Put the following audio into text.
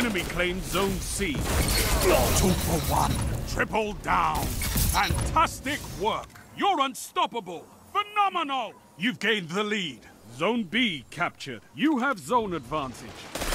enemy claims Zone C. Two for one. Triple down. Fantastic work. You're unstoppable. Phenomenal. You've gained the lead. Zone B captured. You have zone advantage.